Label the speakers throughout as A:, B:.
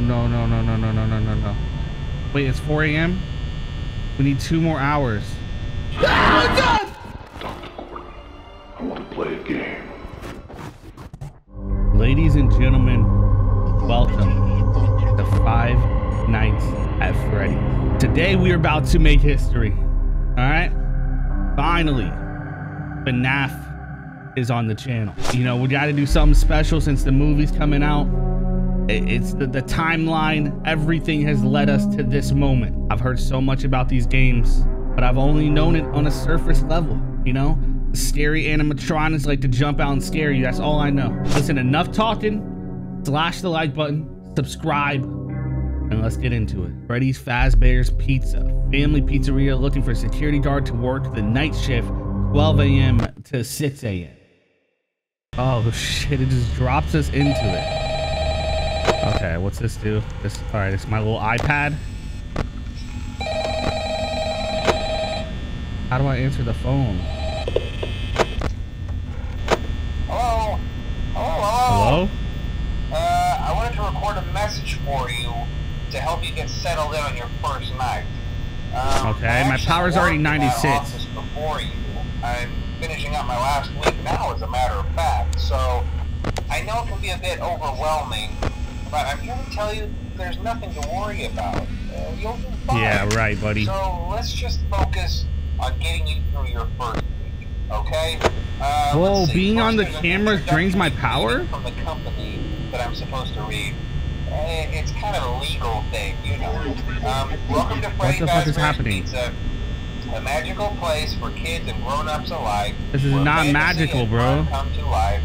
A: Oh, no, no, no, no, no, no, no, no, no. Wait, it's 4 a.m.? We need two more hours.
B: Dr. Gordon, I want to play a game.
A: Ladies and gentlemen, welcome to Five Nights at Freddy. Today we are about to make history. All right? Finally, FNAF is on the channel. You know, we got to do something special since the movie's coming out. It- It's the, the timeline, everything has led us to this moment. I've heard so much about these games, but I've only known it on a surface level, you know? Scary animatronics like to jump out and scare you. That's all I know. Listen, enough talking. Slash the like button, subscribe, and let's get into it. Freddy's Fazbear's Pizza, family pizzeria looking for a security guard to work the night shift, 12 a.m. to 6 a.m. Oh shit, it just drops us into it. Okay, what's this do? This all right, it's my little iPad. How do I answer the phone?
C: Hello? Hello,
A: Hello?
C: Uh, I wanted to record a message for you to help you get settled in on your first night. Um,
A: Okay, my power's already
C: worked in
A: 96.
C: office before you. I'm finishing up my last week now, as a matter of fact. So, I know it can be a bit overwhelming, but I'm here to tell you there's nothing to worry about. Uh, you'll do fine.
A: Yeah, right, buddy.
C: So let's just focus on getting you through your first week, okay? Uh,
A: Whoa, being
C: First,
A: on the cameras drains my power?
C: From the company that I'm supposed to read. Eh, It's kind of a legal thing, you know. Um, welcome to Freddy
A: the fuck is happening?
C: Pizza, a magical place for kids and grown-ups alike.
A: This is not magical, bro.
C: Come to life.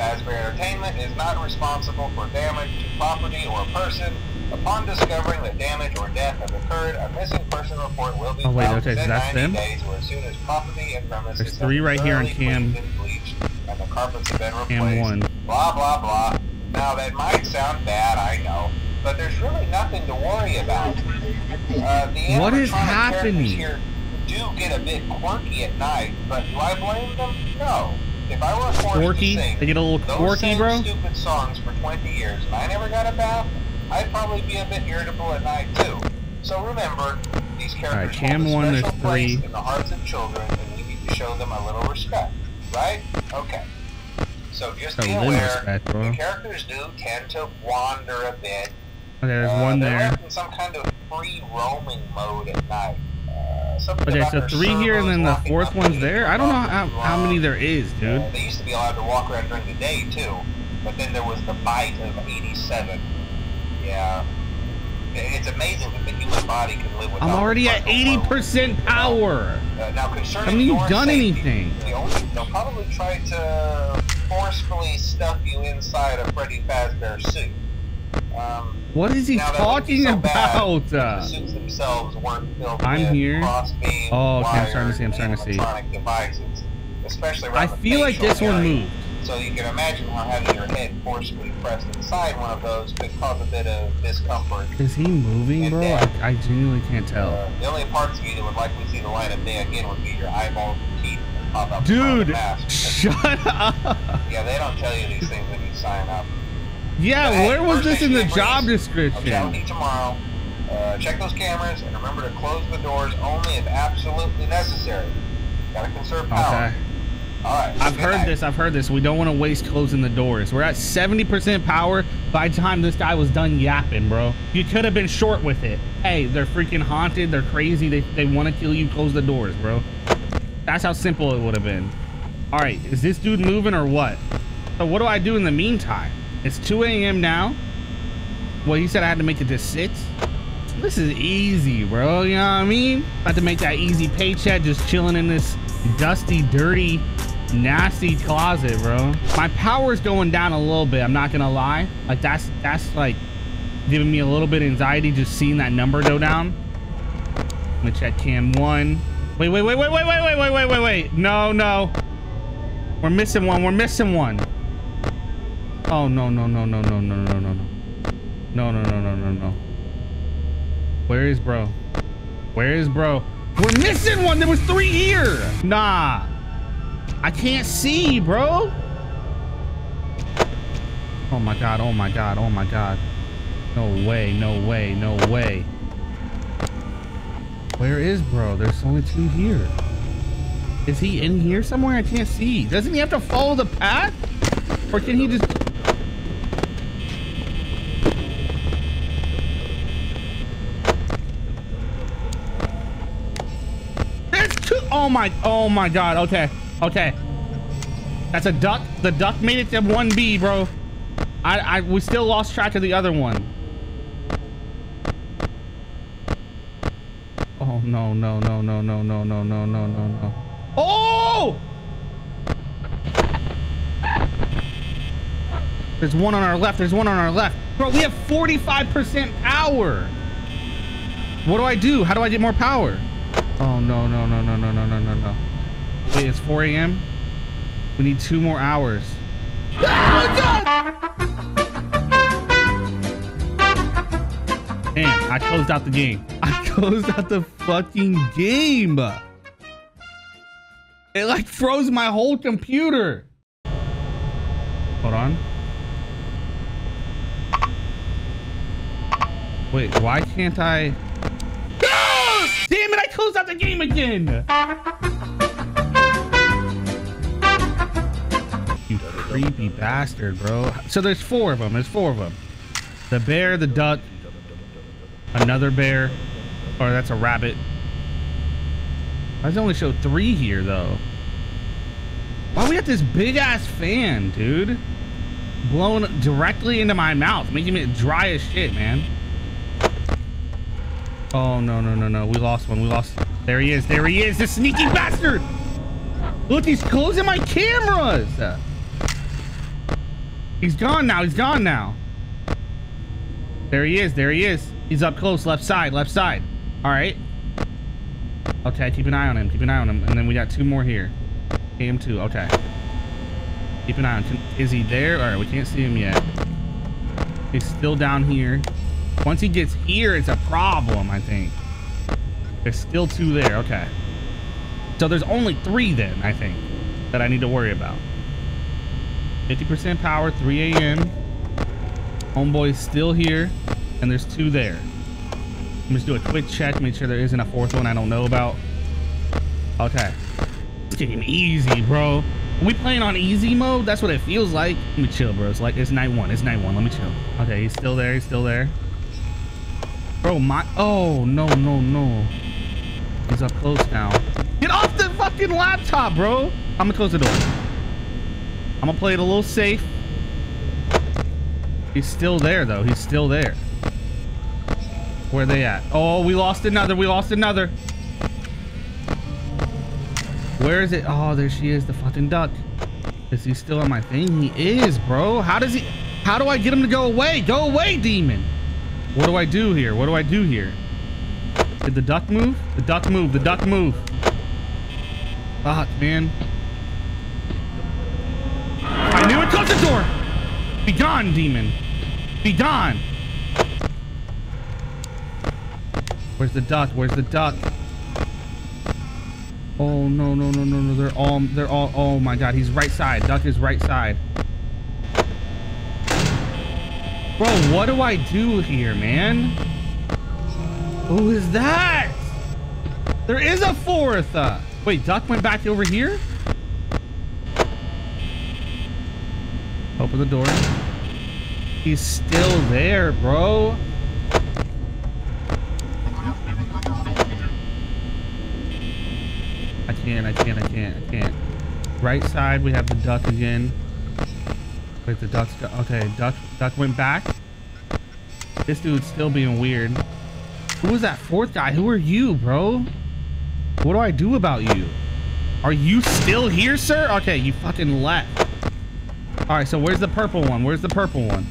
C: Fazbear Entertainment is not responsible for damage to property or person. Upon discovering that damage or death has occurred, a missing person report will be
A: Oh, wait,
C: filed
A: okay, so
C: within
A: that's
C: 90
A: them?
C: days or as soon as property and premises
A: There's three right here on cam-
C: bleached and the carpets have been replaced.
A: Cam one.
C: Blah, blah, blah. Now, that might sound bad, I know, but there's really nothing to worry about. Uh, the
A: What is happening?
C: Here do get a bit quirky at night, but do I blame them? No. If I were forced
A: Quirky? They get a little quirky, bro?
C: stupid songs for 20 years and I never got a bath, I'd probably be a bit irritable at night too. So remember, these characters
A: Alright, cam
C: hold a special place
A: three.
C: in the hearts of children, and we need to show them a little respect, right? Okay. So just be aware,
A: respect, bro.
C: the characters do tend to wander a bit.
A: Okay, there's
C: Uh,
A: one
C: they're
A: there.
C: in some kind of free roaming mode at night.
A: Okay, so three here and then the fourth one's there. I don't know how, how many there is, dude.
C: Uh, they used to be allowed to walk around during the day too, but then there was the bite of 87. Yeah. I- It's amazing that the human body can live without
A: I'm already at 80% power.
C: Uh, now concerning
A: Haven't even
C: your
A: done
C: safety,
A: anything.
C: The only, they'll probably try to forcefully stuff you inside a Freddy Fazbear suit. Um,
A: What is he
C: now, that wouldn't be
A: talking
C: so
A: about?
C: if the suits themselves weren't filled
A: I'm here. Oh, okay, I'm starting to see, I'm starting to see.
C: devices,
A: I feel like this one
C: area.
A: moved.
C: So you can imagine how having your head forcefully pressed inside one of those could cause a bit of discomfort.
A: Is he moving, bro? I, I genuinely can't tell.
C: Uh, the only parts of you that would likely see the light of day again would be your eyeballs and teeth pop out from the
A: Dude, shut up.
C: Yeah, they don't tell you these things when you sign up.
A: Yeah,
C: hey,
A: where was this in the job
C: please, I'll chat
A: description?
C: you tomorrow. Uh, check those cameras and remember to close the doors only if absolutely necessary. Gotta conserve power.
A: Okay.
C: Alright.
A: I've heard
C: night.
A: this. I've heard this. We don't want to waste closing the doors. We're at 70% power by the time this guy was done yapping, bro. You could have been short with it. Hey, they're freaking haunted. They're crazy. They, they want to kill you. Close the doors, bro. That's how simple it would have been. All right, is this dude moving or what? So what do I do in the meantime? It's 2 a.m. now. Well, he said I had to make it to 6. This is easy, bro. You know what I mean? About to make that easy paycheck just chilling in this dusty, dirty, nasty closet, bro. My power's going down a little bit. I'm not gonna lie. Like that's that's like giving me a little bit of anxiety just seeing that number go down. I'm gonna check cam one. Wait, wait, wait, wait, wait, wait, wait, wait, wait, wait, wait. No, no. We're missing one. We're missing one. Oh no, no, no, no, no, no, no, no, no. No, no, no, no, no, no. Where is bro? Where is bro? We're missing one. There was three here. Nah. I can't see, bro. Oh my god. Oh my god. Oh my god. No way, no way, no way. Where is bro? There's only two here. Is he in here somewhere? I can't see. Doesn't he have to follow the path? Or can he just... There's two... Oh my... Oh my god. Okay. Okay. That's a duck. The duck made it to 1B, bro. I, I, we still lost track of the other one. Oh, no, no, no, no, no, no, no, no, no, no, no. Oh! There's one on our left. There's one on our left. Bro, we have 45% power. What do I do? How do I get more power? Oh, no, no, no, no, no, no, no, no, no. Wait, it's 4 a.m.? We need two more hours. Damn, I closed out the game. I closed out the fucking game. It like froze my whole computer. Hold on. Wait, why can't I? Closed out the game again. You creepy bastard, bro. So there's four of them. There's four of them. The bear, the duck, another bear, or that's a rabbit. Why does only show three here, though? Why we got this big ass fan, dude? Blowing directly into my mouth, making it dry as shit, man. Oh, no, no, no, no. We lost one. We lost. There he is. There he is. This sneaky bastard. Look, he's closing my cameras. He's gone now. He's gone now. There he is. There he is. He's up close. Left side. Left side. All right. Okay. Keep an eye on him. Keep an eye on him. And then we got two more here. Game two. Okay. Keep an eye on. Can, is he there? All right. We can't see him yet. He's still down here. Once he gets here, it's a problem, I think. There's still two there. Okay. So there's only three then, I think, that I need to worry about. 50% power, 3 a.m. Homeboy's still here, and there's two there. Let me just do a quick check, make sure there isn't a fourth one I don't know about. Okay. Game easy, bro. Are we playing on easy mode? That's what it feels like. Let me chill, bro. It's like, it's night one. It's night one. Let me chill. Okay, he's still there. He's still there. Bro, my... Oh, no, no, no. He's up close now. Get off the fucking laptop, bro. I'm gonna close the door. I'm gonna play it a little safe. He's still there, though. He's still there. Where they at? Oh, we lost another. We lost another. Where is it? Oh, there she is, the fucking duck. Is he still on my thing? He is, bro. How does he... How do I get him to go away? Go away, demon. What do I do here? What do I do here? Did the duck move? The duck move. The duck move. Fuck, man. I knew it. Close the door. Be gone, demon. Be gone. Where's the duck? Where's the duck? Oh no no no no no! They're all they're all. Oh my god! He's right side. Duck is right side. Bro, what do I do here, man? Who is that? There is a fourth. Uh, wait, Duck went back over here? Open the door. He's still there, bro. I can't, I can't, I can't, I can't. Right side, we have the duck again. The duck's go okay. Duck, duck went back. This dude's still being weird. Who was that fourth guy? Who are you, bro? What do I do about you? Are you still here, sir? Okay, you fucking left. All right, so where's the purple one? Where's the purple one?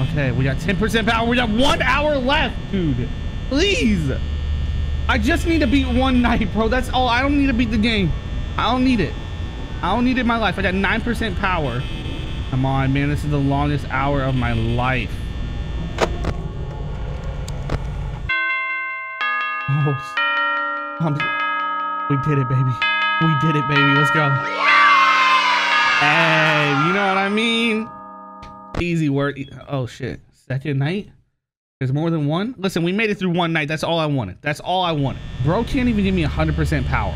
A: Okay, we got 10% power. We got one hour left, dude. Please. I just need to beat one night, bro. That's all. I don't need to beat the game. I don't need it. I don't need it in my life. I got 9% power. Come on, man. This is the longest hour of my life. Oh, we did it, baby. We did it, baby. Let's go. Hey, you know what I mean? Easy word. Oh, shit. second night? There's more than one? Listen, we made it through one night. That's all I wanted. That's all I wanted. Bro can't even give me 100% power.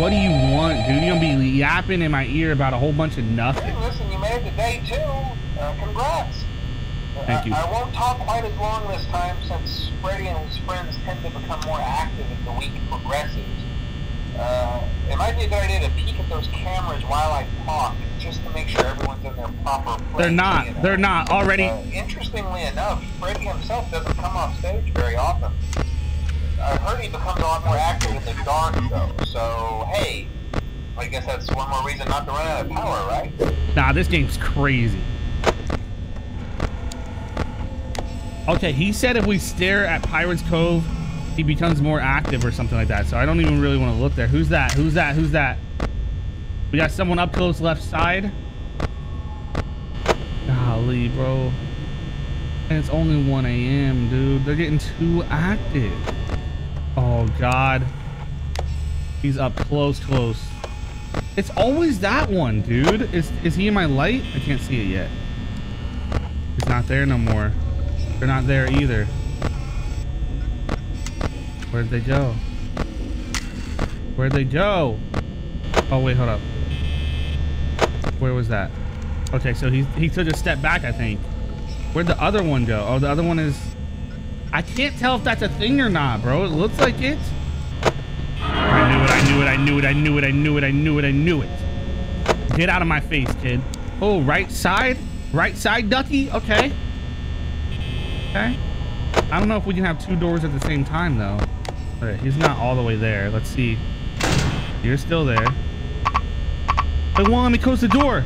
A: What do you want, dude? You gonna be yapping in my ear about a whole bunch of nothing.
C: Hey, listen, you made it to day two. Uh, congrats.
A: Thank
C: I,
A: you.
C: I won't talk quite as long this time since Freddy and his friends tend to become more active as the week progresses. Uh, it might be a good idea to peek at those cameras while I talk, just to make sure everyone's in their proper place.
A: They're not.
C: you know.
A: They're not. Already.
C: Uh, interestingly enough, Freddy himself doesn't come off stage very often. I've heard he becomes a lot more active in the dark, though. So, hey, I guess that's one more reason not to run out of power, right?
A: Nah, this game's crazy. Okay, he said if we stare at Pirates Cove, he becomes more active or something like that. So I don't even really want to look there. Who's that? Who's that? Who's that? We got someone up close left side. Golly, bro. And it's only 1 a.m., dude. They're getting too active. Oh, God. He's up close, close. It's always that one, dude. Is is he in my light? I can't see it yet. He's not there no more. They're not there either. Where'd they go? Where'd they go? Oh wait, hold up. Where was that? Okay, so he he took a step back, I think. Where'd the other one go? Oh, the other one is. I can't tell if that's a thing or not, bro. It looks like it. I knew it, I knew it, I knew it, I knew it, I knew it, I knew it, it. Get out of my face, kid. Oh, right side? Right side, Ducky? Okay. Okay. I don't know if we can have two doors at the same time, though. He's not all the way there. Let's see. You're still there. They won't let me close the door.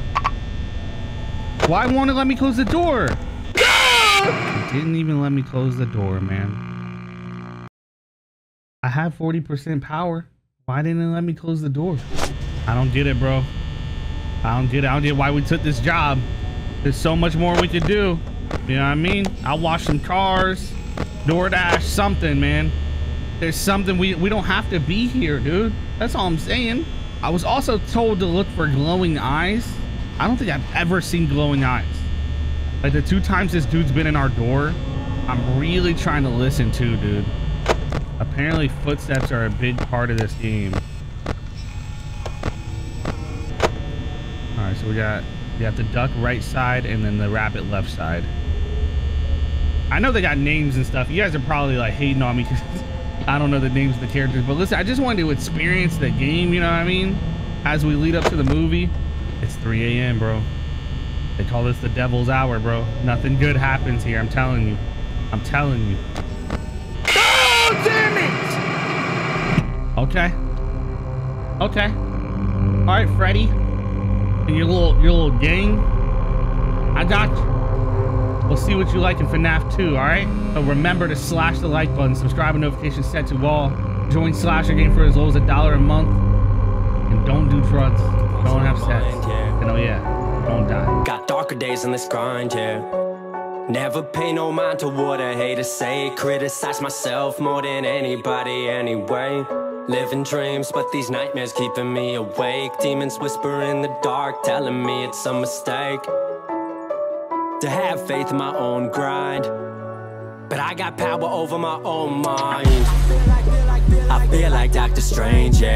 A: Why won't it let me close the door? It didn't even let me close the door, man. I have 40% power. Why didn't it let me close the door? I don't get it, bro. I don't get it. I don't get why we took this job. There's so much more we could do. You know what I mean? I'll wash some cars, DoorDash, something, man. There's something we, we don't have to be here, dude. That's all I'm saying. I was also told to look for glowing eyes. I don't think I've ever seen glowing eyes. Like the two times this dude's been in our door, I'm really trying to listen to, dude. Apparently footsteps are a big part of this game. All right, so we got we got the duck right side and then the rabbit left side. I know they got names and stuff. You guys are probably like hating on me because I don't know the names of the characters. But listen, I just wanted to experience the game, you know what I mean? As we lead up to the movie. It's 3 a.m., bro. They call this the devil's hour, bro. Nothing good happens here, I'm telling you. I'm telling you. Oh, damn it! Okay. Okay. All right, Freddy. And your little your little gang. I got you. We'll see what you like in FNAF 2, all right? But remember to slash the like button, subscribe and notifications set to all. Join Slasher Gang for as low as a dollar a month. And don't do drugs. Don't have sex. And oh yeah, don't die.
D: Got darker days in this grind, yeah. Never pay no mind to what I hate to say. Criticize myself more than anybody anyway. Living dreams, but these nightmares keeping me awake. Demons whisper in the dark, telling me it's a mistake. To have faith in my own grind. But I got power over my own mind. I feel like Doctor Strange, yeah.